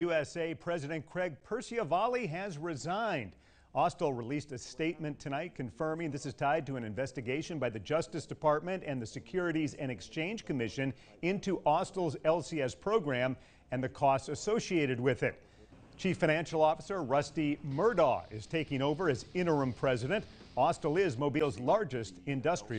USA President Craig Perciavalle has resigned. Austal released a statement tonight confirming this is tied to an investigation by the Justice Department and the Securities and Exchange Commission into Austal's LCS program and the costs associated with it. Chief Financial Officer Rusty Murdaugh is taking over as interim president. Austal is Mobile's largest industrial